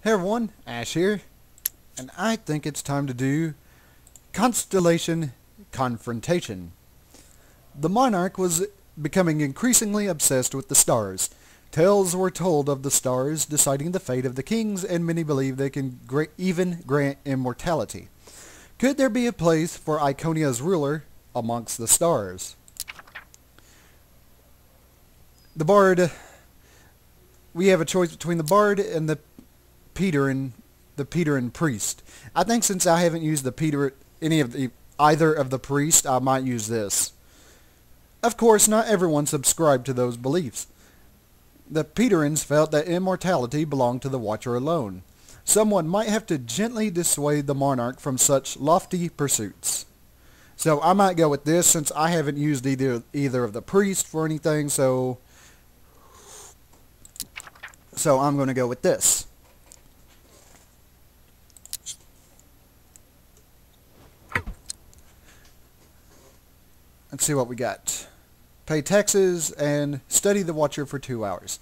Hey everyone, Ash here, and I think it's time to do Constellation Confrontation. The monarch was becoming increasingly obsessed with the stars. Tales were told of the stars deciding the fate of the kings, and many believe they can gra even grant immortality. Could there be a place for Iconia's ruler amongst the stars? The bard... We have a choice between the bard and the Peteran the Peteran priest. I think since I haven't used the Peter any of the either of the priest, I might use this. Of course, not everyone subscribed to those beliefs. The Peterans felt that immortality belonged to the Watcher alone. Someone might have to gently dissuade the monarch from such lofty pursuits. So I might go with this since I haven't used either either of the priests for anything, so so I'm going to go with this. Let's see what we got. Pay taxes and study the Watcher for two hours.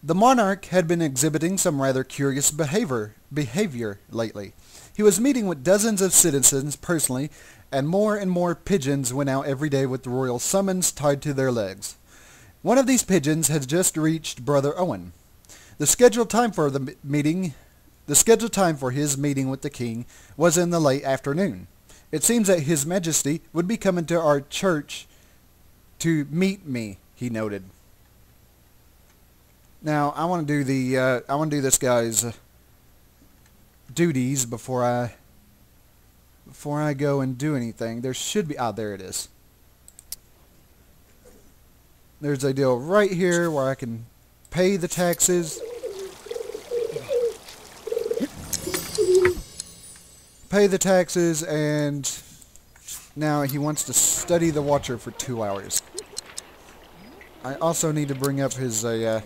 The monarch had been exhibiting some rather curious behavior, behavior lately. He was meeting with dozens of citizens personally, and more and more pigeons went out every day with the royal summons tied to their legs. One of these pigeons had just reached Brother Owen. The scheduled time for the meeting, the scheduled time for his meeting with the king was in the late afternoon. It seems that His Majesty would be coming to our church to meet me, he noted. Now, I want to do the, uh, I want to do this guy's duties before I, before I go and do anything. There should be, ah, there it is. There's a deal right here where I can pay the taxes. Pay the taxes, and now he wants to study the Watcher for two hours. I also need to bring up his, uh,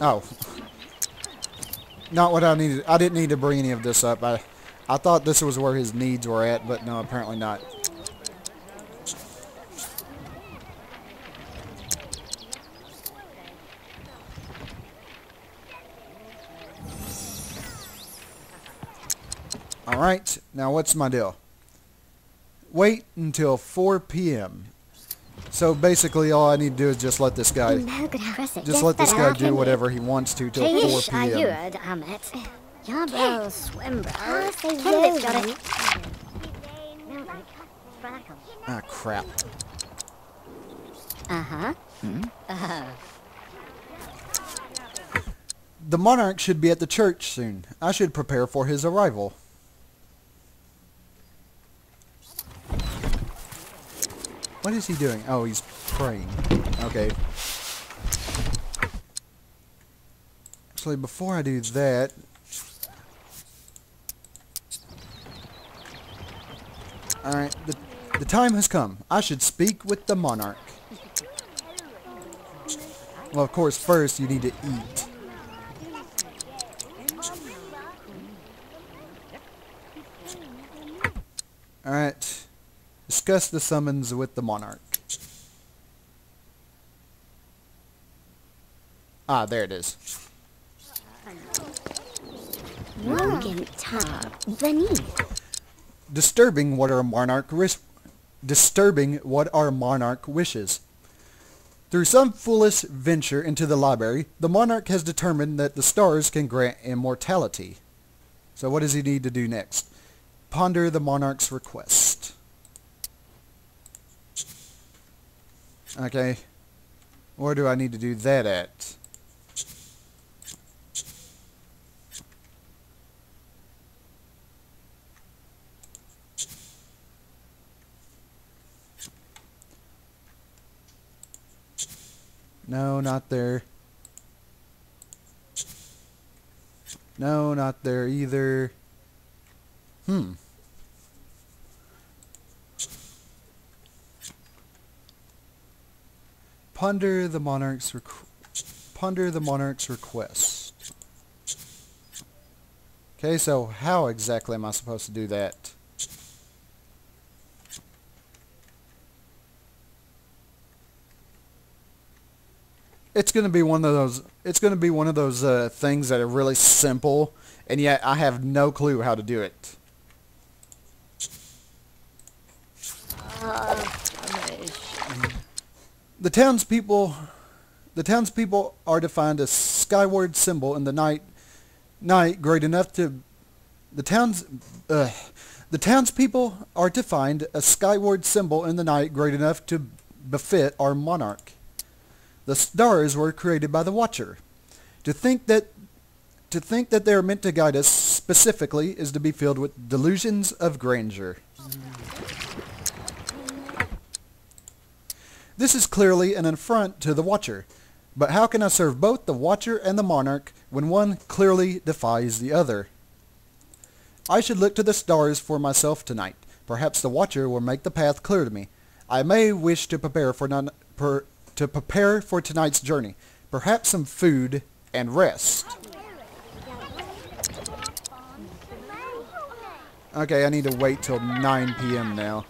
oh. Not what I needed. I didn't need to bring any of this up. I, I thought this was where his needs were at, but no, apparently not. Alright, now what's my deal? Wait until 4 p.m. So basically all I need to do is just let this guy just let this guy do whatever he wants to till 4 p.m. Ah crap. Uh-huh. Hmm? Uh-huh. The monarch should be at the church soon. I should prepare for his arrival. What is he doing? Oh, he's praying. Okay. Actually, before I do that... Alright, the, the time has come. I should speak with the monarch. Well, of course, first you need to eat. Alright. Discuss the summons with the monarch. Ah, there it is. Disturbing what our monarch disturbing what our monarch wishes. Through some foolish venture into the library, the monarch has determined that the stars can grant immortality. So what does he need to do next? Ponder the monarch's request. Okay. Where do I need to do that at? No, not there. No, not there either. Hmm. Ponder the monarch's ponder the monarch's request. Okay, so how exactly am I supposed to do that? it's going to be one of those it's going to be one of those uh, things that are really simple and yet I have no clue how to do it. The townspeople the townspeople are to find a skyward symbol in the night night great enough to the towns uh, the townspeople are to find a skyward symbol in the night great enough to befit our monarch. The stars were created by the Watcher. To think that to think that they are meant to guide us specifically is to be filled with delusions of grandeur. This is clearly an affront to the Watcher. But how can I serve both the Watcher and the Monarch when one clearly defies the other? I should look to the stars for myself tonight. Perhaps the Watcher will make the path clear to me. I may wish to prepare for non, per, to prepare for tonight's journey. Perhaps some food and rest. Okay, I need to wait till 9 p.m. now.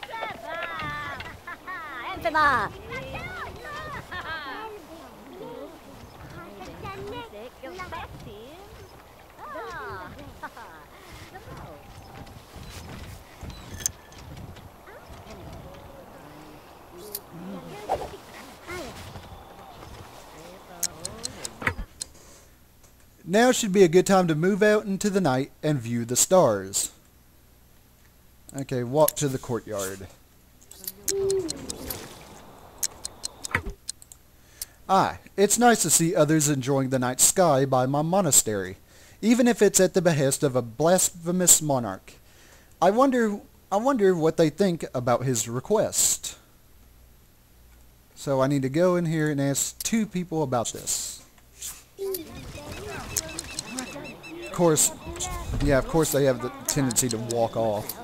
Now should be a good time to move out into the night and view the stars. Okay, walk to the courtyard. Ah, it's nice to see others enjoying the night sky by my monastery, even if it's at the behest of a blasphemous monarch. I wonder, I wonder what they think about his request. So I need to go in here and ask two people about this. Of course, yeah, of course they have the tendency to walk off.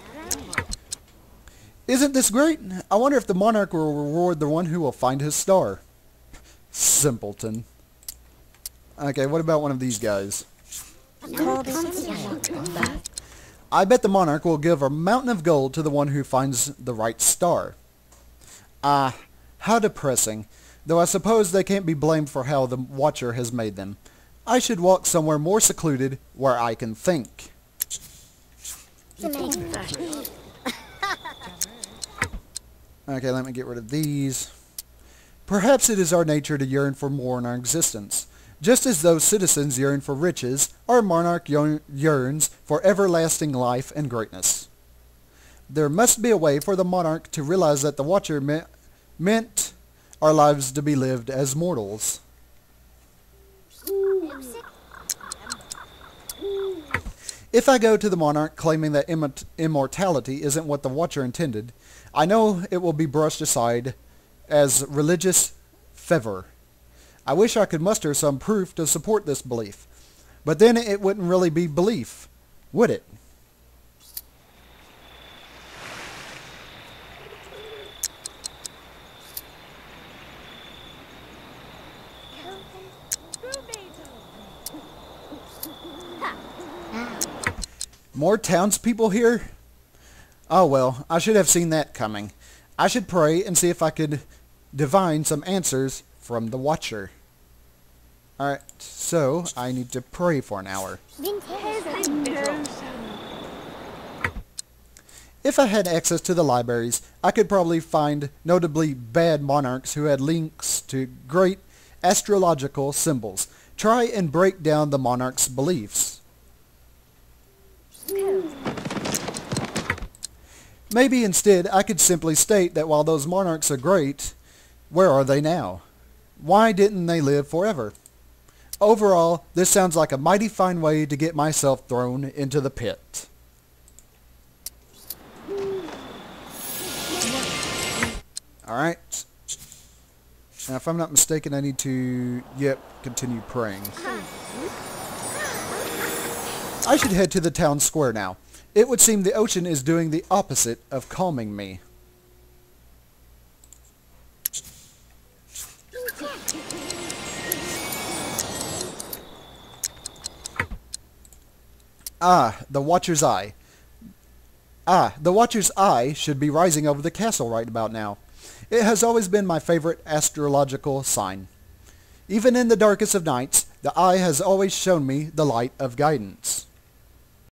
Isn't this great? I wonder if the monarch will reward the one who will find his star. Simpleton. Okay, what about one of these guys? I bet the monarch will give a mountain of gold to the one who finds the right star. Ah, how depressing. Though I suppose they can't be blamed for how the Watcher has made them. I should walk somewhere more secluded where I can think. Okay, let me get rid of these. Perhaps it is our nature to yearn for more in our existence. Just as those citizens yearn for riches, our monarch yearns for everlasting life and greatness. There must be a way for the monarch to realize that the Watcher me meant our lives to be lived as mortals. If I go to the monarch claiming that immortality isn't what the Watcher intended, I know it will be brushed aside as religious fervor. I wish I could muster some proof to support this belief. But then it wouldn't really be belief, would it? More townspeople here? Oh well, I should have seen that coming. I should pray and see if I could divine some answers from the Watcher. Alright, so I need to pray for an hour. If I had access to the libraries, I could probably find notably bad monarchs who had links to great astrological symbols. Try and break down the monarch's beliefs. Maybe instead I could simply state that while those monarchs are great, where are they now? Why didn't they live forever? Overall, this sounds like a mighty fine way to get myself thrown into the pit. Alright. Now if I'm not mistaken, I need to, yep, continue praying. I should head to the town square now. It would seem the ocean is doing the opposite of calming me. Ah, the Watcher's Eye. Ah, the Watcher's Eye should be rising over the castle right about now. It has always been my favorite astrological sign. Even in the darkest of nights, the eye has always shown me the light of guidance.